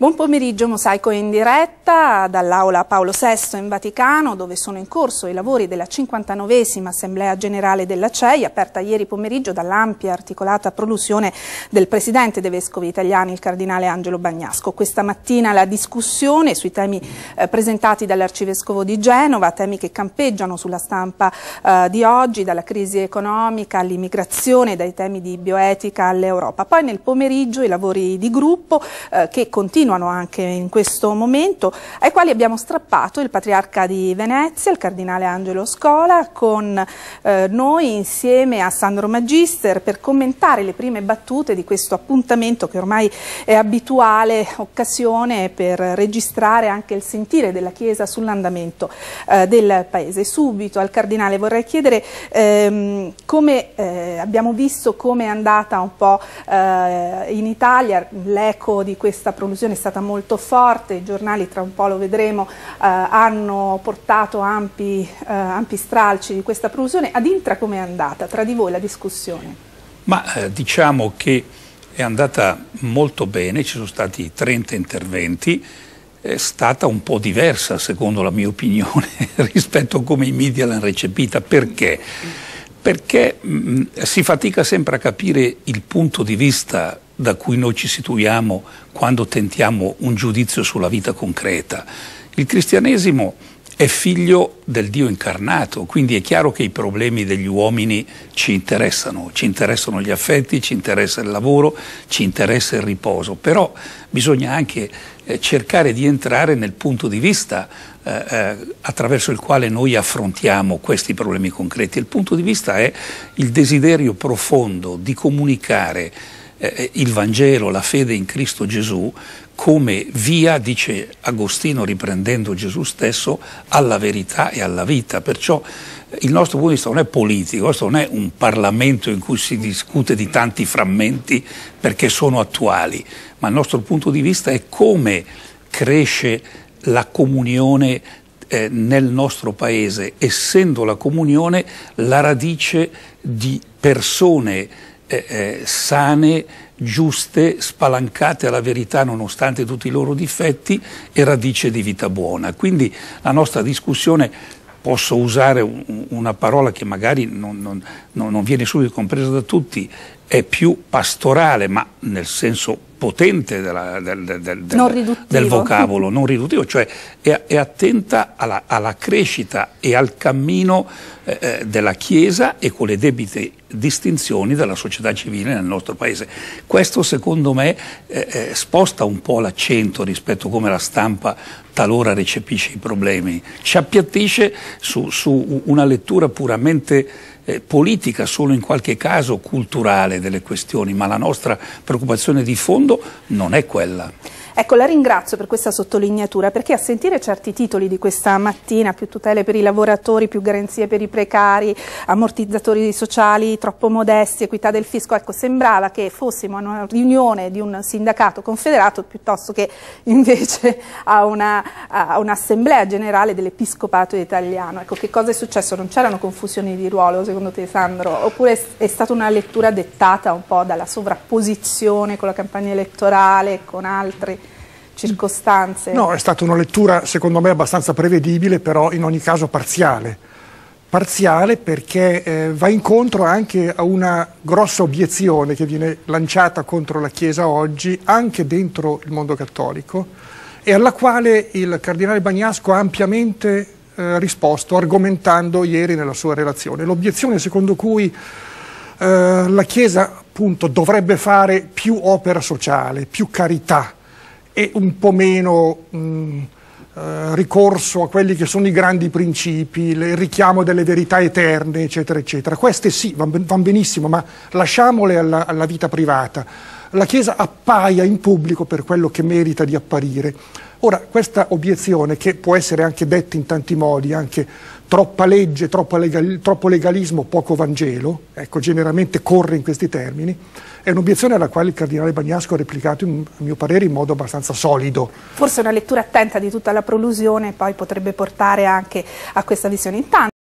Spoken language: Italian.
Buon pomeriggio, Mosaico in diretta dall'Aula Paolo VI in Vaticano dove sono in corso i lavori della 59esima Assemblea Generale della CEI aperta ieri pomeriggio dall'ampia articolata prolusione del Presidente dei Vescovi Italiani, il Cardinale Angelo Bagnasco. Questa mattina la discussione sui temi eh, presentati dall'Arcivescovo di Genova, temi che campeggiano sulla stampa eh, di oggi, dalla crisi economica all'immigrazione, dai temi di bioetica all'Europa. Poi nel pomeriggio i lavori di gruppo eh, che continuano continuano anche in questo momento, ai quali abbiamo strappato il Patriarca di Venezia, il Cardinale Angelo Scola, con eh, noi insieme a Sandro Magister per commentare le prime battute di questo appuntamento che ormai è abituale occasione per registrare anche il sentire della Chiesa sull'andamento eh, del Paese. Subito al Cardinale vorrei chiedere ehm, come eh, abbiamo visto come è andata un po' eh, in Italia l'eco di questa prolusione stata molto forte, i giornali tra un po' lo vedremo eh, hanno portato ampi, eh, ampi, stralci di questa prolusione. Ad Intra come è andata? Tra di voi la discussione? Ma eh, diciamo che è andata molto bene, ci sono stati 30 interventi, è stata un po' diversa secondo la mia opinione rispetto a come i media l'hanno recepita. Perché? Perché mh, mm, si fatica sempre a capire il punto di vista da cui noi ci situiamo quando tentiamo un giudizio sulla vita concreta. Il cristianesimo è figlio del Dio incarnato, quindi è chiaro che i problemi degli uomini ci interessano, ci interessano gli affetti, ci interessa il lavoro, ci interessa il riposo, però bisogna anche eh, cercare di entrare nel punto di vista eh, eh, attraverso il quale noi affrontiamo questi problemi concreti. Il punto di vista è il desiderio profondo di comunicare eh, il Vangelo, la fede in Cristo Gesù, come via, dice Agostino riprendendo Gesù stesso, alla verità e alla vita. Perciò eh, il nostro punto di vista non è politico, questo non è un Parlamento in cui si discute di tanti frammenti perché sono attuali, ma il nostro punto di vista è come cresce la comunione eh, nel nostro paese, essendo la comunione la radice di persone eh, eh, sane, giuste, spalancate alla verità nonostante tutti i loro difetti e radice di vita buona. Quindi la nostra discussione posso usare un, una parola che magari non, non, non, viene subito compresa da tutti, è più pastorale, ma nel senso potente della, del, del, del, del, vocabolo, non riduttivo, cioè è, è attenta alla, alla, crescita e al cammino eh, eh, della Chiesa e con le debite distinzioni della società civile nel nostro Paese. Questo secondo me eh, eh, sposta un po' l'accento rispetto a come la stampa talora recepisce i problemi, ci appiattisce su, su una lettura puramente eh, politica, solo in qualche caso culturale delle questioni, ma la nostra preoccupazione di fondo non è quella. Ecco, la ringrazio per questa sottolineatura perché a sentire certi titoli di questa mattina, più tutele per i lavoratori, più garanzie per i precari, ammortizzatori sociali troppo modesti, equità del fisco, ecco, sembrava che fossimo a una riunione di un sindacato confederato piuttosto che invece a un'assemblea un generale dell'episcopato italiano. Ecco, che cosa è successo? Non c'erano confusioni di ruolo secondo te Sandro? Oppure è stata una lettura dettata un po' dalla sovrapposizione con la campagna elettorale, con altri? Circostanze? No, è stata una lettura secondo me abbastanza prevedibile, però in ogni caso parziale. Parziale perché eh, va incontro anche a una grossa obiezione che viene lanciata contro la Chiesa oggi, anche dentro il mondo cattolico, e alla quale il Cardinale Bagnasco ha ampiamente eh, risposto, argomentando ieri nella sua relazione. L'obiezione secondo cui eh, la Chiesa appunto dovrebbe fare più opera sociale, più carità, e un po' meno mh, mm, eh, ricorso a quelli che sono i grandi principi, il richiamo delle verità eterne, eccetera, eccetera. Queste sì, vanno van benissimo, ma lasciamole alla, alla vita privata. La Chiesa appaia in pubblico per quello che merita di apparire. Ora, questa obiezione, che può essere anche detta in tanti modi, anche troppa legge, troppo, legal, troppo legalismo, poco Vangelo, ecco, generalmente corre in questi termini, è un'obiezione alla quale il cardinale Bagnasco ha replicato, a mio parere, in modo abbastanza solido. Forse una lettura attenta di tutta la prolusione poi potrebbe portare anche a questa visione. Intanto